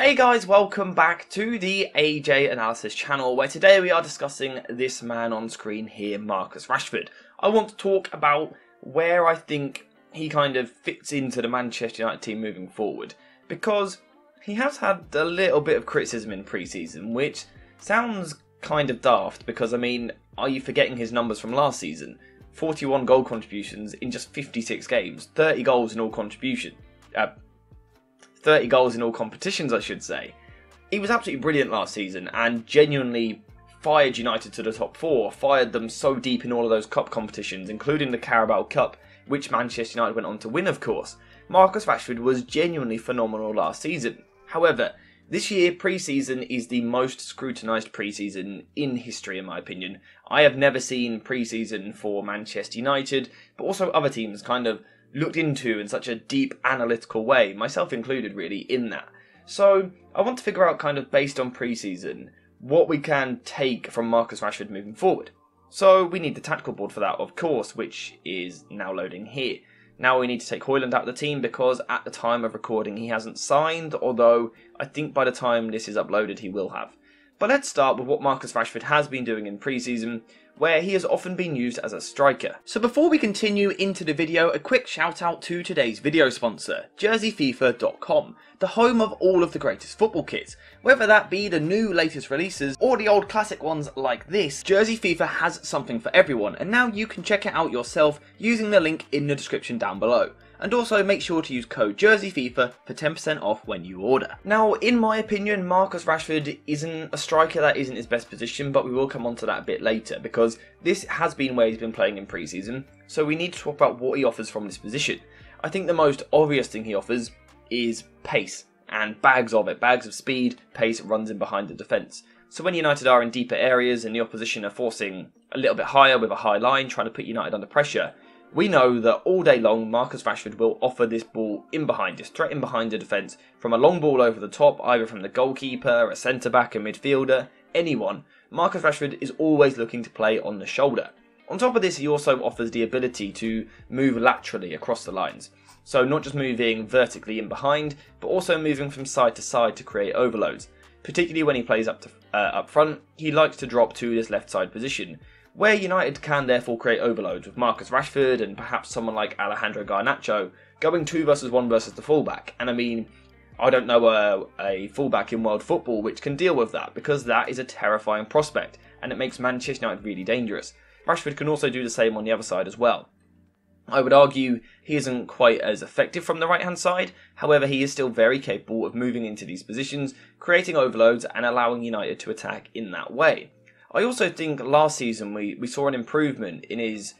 Hey guys, welcome back to the AJ Analysis channel, where today we are discussing this man on screen here, Marcus Rashford. I want to talk about where I think he kind of fits into the Manchester United team moving forward, because he has had a little bit of criticism in pre-season, which sounds kind of daft, because I mean, are you forgetting his numbers from last season? 41 goal contributions in just 56 games, 30 goals in all contribution. Uh, 30 goals in all competitions, I should say. He was absolutely brilliant last season and genuinely fired United to the top four, fired them so deep in all of those cup competitions, including the Carabao Cup, which Manchester United went on to win, of course. Marcus Rashford was genuinely phenomenal last season. However, this year, pre-season is the most scrutinised pre-season in history, in my opinion. I have never seen pre-season for Manchester United, but also other teams kind of looked into in such a deep analytical way, myself included, really, in that. So I want to figure out, kind of based on pre-season, what we can take from Marcus Rashford moving forward. So we need the tactical board for that, of course, which is now loading here. Now we need to take Højlund out of the team because at the time of recording he hasn't signed, although I think by the time this is uploaded he will have. But let's start with what Marcus Rashford has been doing in pre-season, where he has often been used as a striker. So before we continue into the video, a quick shout out to today's video sponsor, JerseyFIFA.com, the home of all of the greatest football kits. Whether that be the new latest releases or the old classic ones like this, Jersey FIFA has something for everyone and now you can check it out yourself using the link in the description down below and also make sure to use code JerseyFIFA for 10% off when you order. Now, in my opinion, Marcus Rashford isn't a striker that isn't his best position, but we will come on to that a bit later because this has been where he's been playing in pre-season, so we need to talk about what he offers from this position. I think the most obvious thing he offers is pace, and bags of it, bags of speed, pace runs in behind the defence. So when United are in deeper areas and the opposition are forcing a little bit higher with a high line, trying to put United under pressure, we know that all day long Marcus Rashford will offer this ball in behind, this threat in behind the defence, from a long ball over the top, either from the goalkeeper, a centre back, a midfielder, anyone. Marcus Rashford is always looking to play on the shoulder. On top of this, he also offers the ability to move laterally across the lines. So not just moving vertically in behind, but also moving from side to side to create overloads. Particularly when he plays up to uh, up front, he likes to drop to this left side position, where United can therefore create overloads with Marcus Rashford and perhaps someone like Alejandro Garnacho going two versus one versus the fullback. And I mean, I don't know a, a fullback in world football which can deal with that because that is a terrifying prospect and it makes Manchester United really dangerous. Rashford can also do the same on the other side as well. I would argue he isn't quite as effective from the right hand side, however, he is still very capable of moving into these positions, creating overloads, and allowing United to attack in that way. I also think last season we, we saw an improvement in his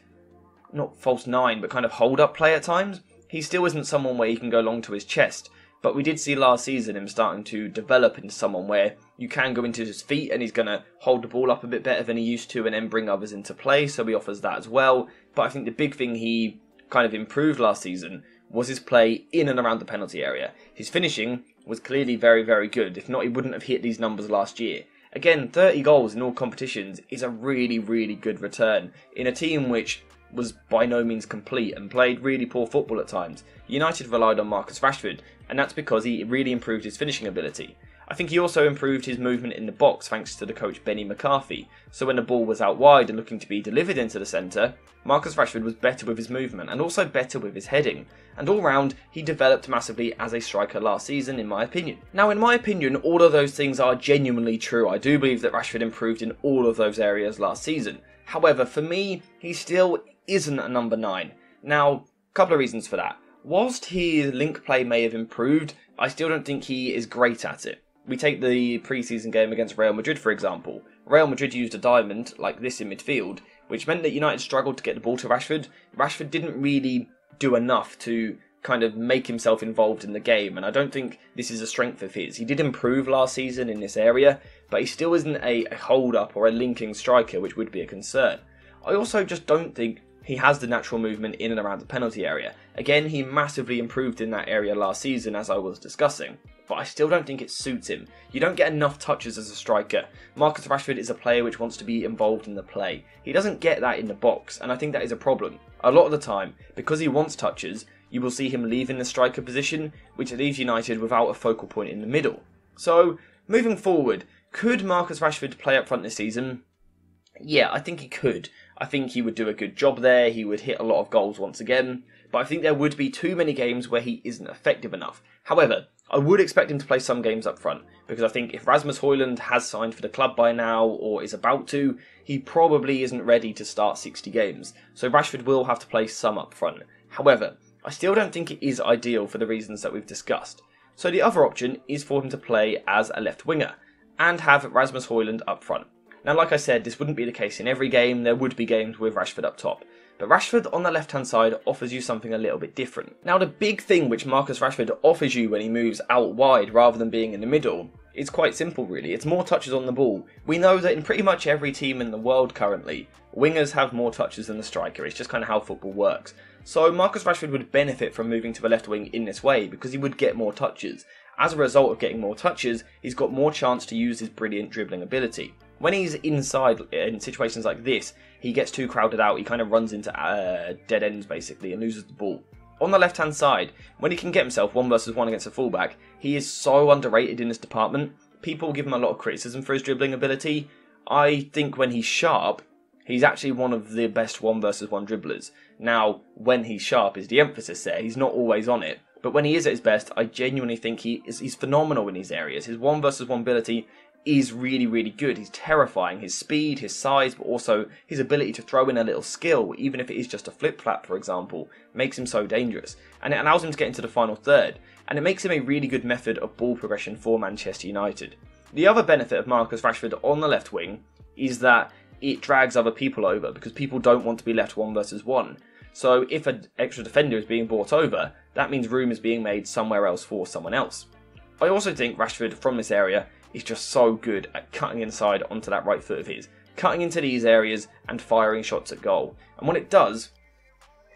not false nine, but kind of hold up play at times. He still isn't someone where he can go long to his chest, but we did see last season him starting to develop into someone where you can go into his feet and he's going to hold the ball up a bit better than he used to and then bring others into play, so he offers that as well. But I think the big thing he kind of improved last season was his play in and around the penalty area. His finishing was clearly very, very good. If not, he wouldn't have hit these numbers last year. Again, 30 goals in all competitions is a really, really good return in a team which was by no means complete and played really poor football at times. United relied on Marcus Rashford, and that's because he really improved his finishing ability. I think he also improved his movement in the box thanks to the coach Benny McCarthy. So when the ball was out wide and looking to be delivered into the centre, Marcus Rashford was better with his movement and also better with his heading. And all round, he developed massively as a striker last season, in my opinion. Now, in my opinion, all of those things are genuinely true. I do believe that Rashford improved in all of those areas last season. However, for me, he still isn't a number 9. Now, a couple of reasons for that. Whilst his link play may have improved, I still don't think he is great at it. We take the preseason game against Real Madrid, for example. Real Madrid used a diamond like this in midfield, which meant that United struggled to get the ball to Rashford. Rashford didn't really do enough to kind of make himself involved in the game, and I don't think this is a strength of his. He did improve last season in this area, but he still isn't a, a hold up or a linking striker, which would be a concern. I also just don't think he has the natural movement in and around the penalty area. Again, he massively improved in that area last season, as I was discussing but I still don't think it suits him. You don't get enough touches as a striker. Marcus Rashford is a player which wants to be involved in the play. He doesn't get that in the box, and I think that is a problem. A lot of the time, because he wants touches, you will see him leaving the striker position, which leaves United without a focal point in the middle. So, moving forward, could Marcus Rashford play up front this season? Yeah, I think he could. I think he would do a good job there. He would hit a lot of goals once again. But I think there would be too many games where he isn't effective enough. However, I would expect him to play some games up front because I think if Rasmus Højlund has signed for the club by now or is about to, he probably isn't ready to start 60 games. So Rashford will have to play some up front. However, I still don't think it is ideal for the reasons that we've discussed. So the other option is for him to play as a left winger and have Rasmus Højlund up front. Now, like I said, this wouldn't be the case in every game. There would be games with Rashford up top. But Rashford on the left hand side offers you something a little bit different. Now, the big thing which Marcus Rashford offers you when he moves out wide rather than being in the middle is quite simple, really. It's more touches on the ball. We know that in pretty much every team in the world currently, wingers have more touches than the striker. It's just kind of how football works. So Marcus Rashford would benefit from moving to the left wing in this way because he would get more touches. As a result of getting more touches, he's got more chance to use his brilliant dribbling ability. When he's inside in situations like this, he gets too crowded out. He kind of runs into uh, dead ends basically and loses the ball. On the left hand side, when he can get himself one versus one against a fullback, he is so underrated in this department. People give him a lot of criticism for his dribbling ability. I think when he's sharp, he's actually one of the best one versus one dribblers. Now, when he's sharp is the emphasis there. He's not always on it. But when he is at his best, I genuinely think he is he's phenomenal in these areas. His one versus one ability is really, really good. He's terrifying. His speed, his size, but also his ability to throw in a little skill, even if it is just a flip flap, for example, makes him so dangerous. And it allows him to get into the final third, and it makes him a really good method of ball progression for Manchester United. The other benefit of Marcus Rashford on the left wing is that it drags other people over because people don't want to be left one versus one. So if an extra defender is being brought over, that means room is being made somewhere else for someone else. I also think Rashford from this area is just so good at cutting inside onto that right foot of his, cutting into these areas and firing shots at goal. And what it does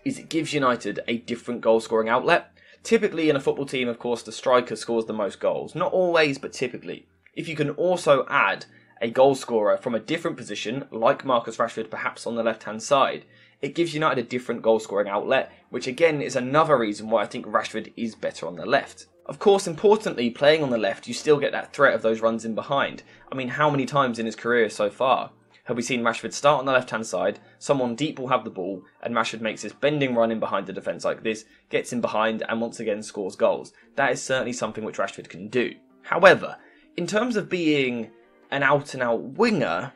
is it gives United a different goal scoring outlet. Typically, in a football team, of course, the striker scores the most goals. Not always, but typically. If you can also add a goal scorer from a different position, like Marcus Rashford perhaps on the left hand side, it gives United a different goal scoring outlet, which again is another reason why I think Rashford is better on the left. Of course, importantly, playing on the left, you still get that threat of those runs in behind. I mean, how many times in his career so far have we seen Rashford start on the left hand side, someone deep will have the ball, and Rashford makes this bending run in behind the defence like this, gets in behind, and once again scores goals? That is certainly something which Rashford can do. However, in terms of being an out and out winger,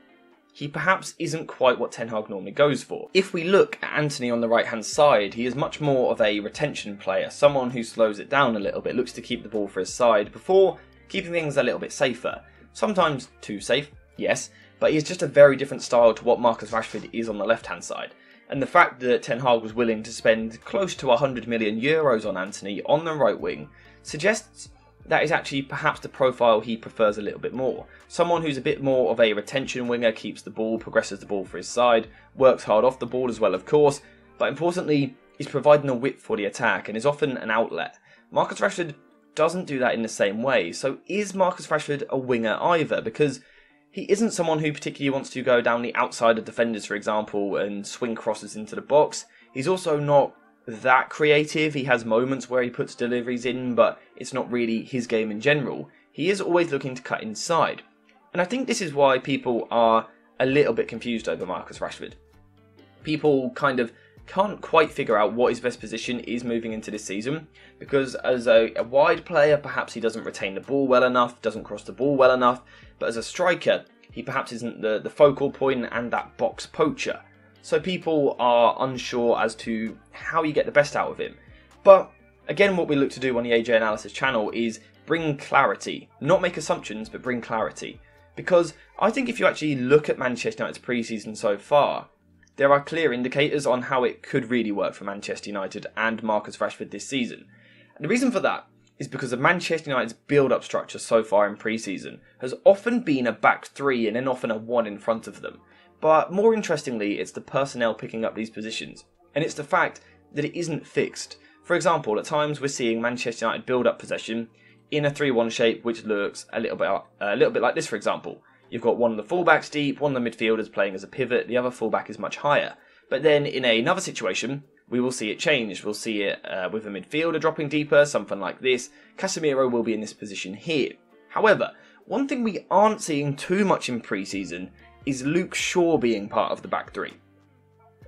he perhaps isn't quite what Ten Hag normally goes for. If we look at Antony on the right hand side, he is much more of a retention player, someone who slows it down a little bit, looks to keep the ball for his side before keeping things a little bit safer. Sometimes too safe, yes, but he's just a very different style to what Marcus Rashford is on the left hand side. And the fact that Ten Hag was willing to spend close to 100 million euros on Antony on the right wing suggests that is actually perhaps the profile he prefers a little bit more. Someone who's a bit more of a retention winger, keeps the ball, progresses the ball for his side, works hard off the ball as well, of course, but importantly, is providing a whip for the attack and is often an outlet. Marcus Rashford doesn't do that in the same way, so is Marcus Rashford a winger either? Because he isn't someone who particularly wants to go down the outside of defenders, for example, and swing crosses into the box. He's also not that creative. He has moments where he puts deliveries in, but it's not really his game in general. He is always looking to cut inside. And I think this is why people are a little bit confused over Marcus Rashford. People kind of can't quite figure out what his best position is moving into this season because as a, a, wide player, perhaps he doesn't retain the ball well enough, doesn't cross the ball well enough, but as a striker, he perhaps isn't the, the focal point and that box poacher. So people are unsure as to how you get the best out of him. But again, what we look to do on the AJ Analysis channel is bring clarity. Not make assumptions, but bring clarity. Because I think if you actually look at Manchester United's preseason so far, there are clear indicators on how it could really work for Manchester United and Marcus Rashford this season. And the reason for that is because of Manchester United's build up structure so far in pre-season has often been a back three and then often a one in front of them. But more interestingly, it's the personnel picking up these positions. And it's the fact that it isn't fixed. For example, at times we're seeing Manchester United build up possession in a 3-1 shape which looks a little bit uh, a little bit like this for example. You've got one of the fullbacks deep, one of the midfielders playing as a pivot, the other fullback is much higher. But then in another situation, we will see it change. We'll see it uh, with a midfielder dropping deeper, something like this. Casemiro will be in this position here. However, one thing we aren't seeing too much in pre-season is Luke Shaw being part of the back three.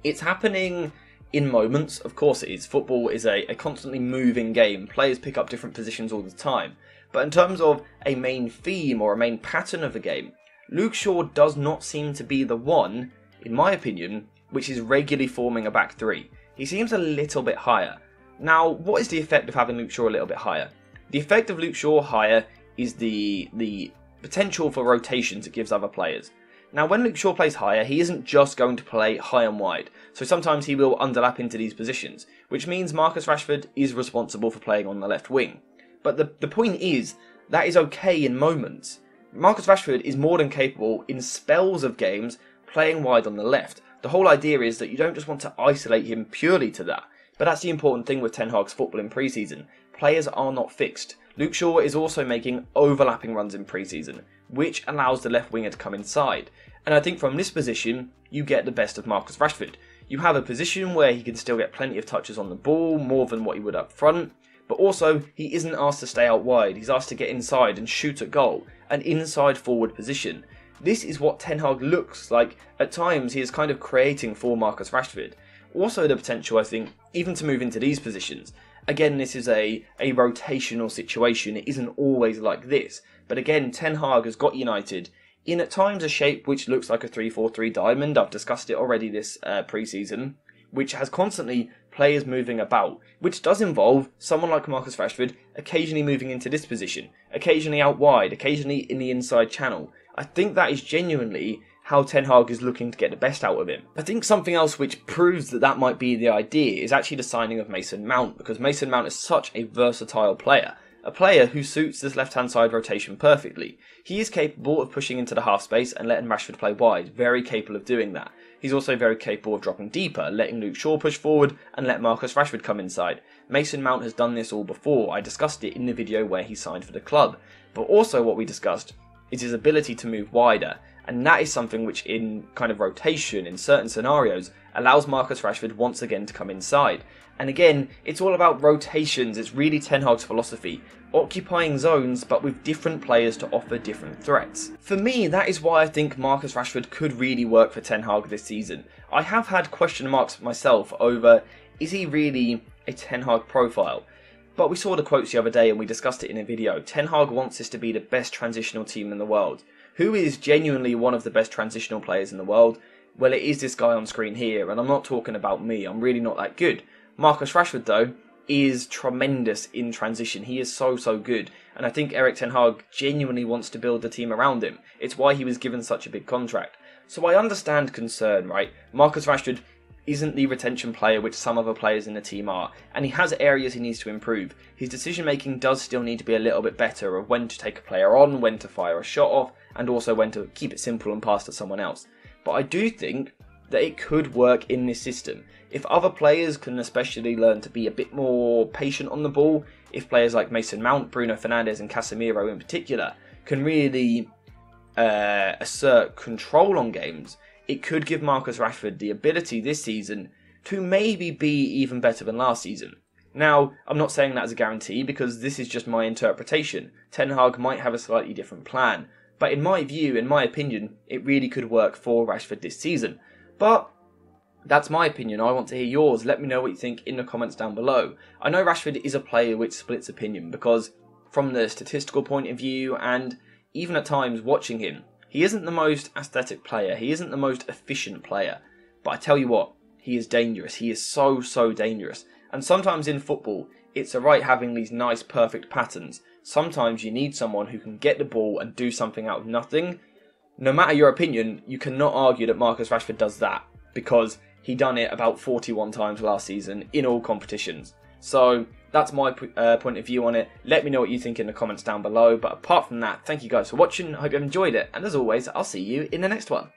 It's happening in moments, of course it is. Football is a, a constantly moving game. Players pick up different positions all the time. But in terms of a main theme or a main pattern of the game, Luke Shaw does not seem to be the one, in my opinion, which is regularly forming a back three. He seems a little bit higher. Now, what is the effect of having Luke Shaw a little bit higher? The effect of Luke Shaw higher is the the potential for rotations it gives other players. Now, when Luke Shaw plays higher, he isn't just going to play high and wide, so sometimes he will underlap into these positions, which means Marcus Rashford is responsible for playing on the left wing. But the, the point is, that is okay in moments. Marcus Rashford is more than capable in spells of games playing wide on the left. The whole idea is that you don't just want to isolate him purely to that. But that's the important thing with Ten Hag's football in pre-season. Players are not fixed. Luke Shaw is also making overlapping runs in pre-season, which allows the left winger to come inside. And I think from this position, you get the best of Marcus Rashford. You have a position where he can still get plenty of touches on the ball, more than what he would up front, but also he isn't asked to stay out wide, he's asked to get inside and shoot at goal, an inside forward position. This is what Ten Hag looks like. At times, he is kind of creating for Marcus Rashford. Also, the potential, I think, even to move into these positions. Again, this is a, a rotational situation. It isn't always like this. But again, Ten Hag has got United in at times a shape which looks like a 3-4-3 diamond. I've discussed it already this uh, preseason, which has constantly players moving about, which does involve someone like Marcus Rashford occasionally moving into this position, occasionally out wide, occasionally in the inside channel. I think that is genuinely how Ten Hag is looking to get the best out of him. I think something else which proves that that might be the idea is actually the signing of Mason Mount, because Mason Mount is such a versatile player a player who suits this left hand side rotation perfectly. He is capable of pushing into the half space and letting Rashford play wide, very capable of doing that. He's also very capable of dropping deeper, letting Luke Shaw push forward and let Marcus Rashford come inside. Mason Mount has done this all before, I discussed it in the video where he signed for the club. But also what we discussed is his ability to move wider, and that is something which in kind of rotation in certain scenarios allows Marcus Rashford once again to come inside. And again, it's all about rotations. It's really Ten Hag's philosophy. Occupying zones, but with different players to offer different threats. For me, that is why I think Marcus Rashford could really work for Ten Hag this season. I have had question marks myself over is he really a Ten Hag profile? But we saw the quotes the other day and we discussed it in a video. Ten Hag wants this to be the best transitional team in the world. Who is genuinely one of the best transitional players in the world? Well, it is this guy on screen here, and I'm not talking about me. I'm really not that good. Marcus Rashford, though, is tremendous in transition. He is so, so good. And I think Erik Ten Hag genuinely wants to build the team around him. It's why he was given such a big contract. So I understand concern, right? Marcus Rashford isn't the retention player which some other players in the team are, and he has areas he needs to improve. His decision making does still need to be a little bit better of when to take a player on, when to fire a shot off, and also when to keep it simple and pass to someone else. But I do think that it could work in this system. If other players can especially learn to be a bit more patient on the ball, if players like Mason Mount, Bruno Fernandes, and Casemiro in particular can really uh, assert control on games, it could give Marcus Rashford the ability this season to maybe be even better than last season. Now, I'm not saying that as a guarantee because this is just my interpretation. Ten Hag might have a slightly different plan, but in my view, in my opinion, it really could work for Rashford this season. But that's my opinion. I want to hear yours. Let me know what you think in the comments down below. I know Rashford is a player which splits opinion because, from the statistical point of view, and even at times watching him, he isn't the most aesthetic player, he isn't the most efficient player, but I tell you what, he is dangerous. He is so, so dangerous. And sometimes in football, it's alright having these nice, perfect patterns. Sometimes you need someone who can get the ball and do something out of nothing. No matter your opinion, you cannot argue that Marcus Rashford does that because he done it about 41 times last season in all competitions. So that's my uh, point of view on it. Let me know what you think in the comments down below. But apart from that, thank you guys for watching. I hope you enjoyed it. And as always, I'll see you in the next one.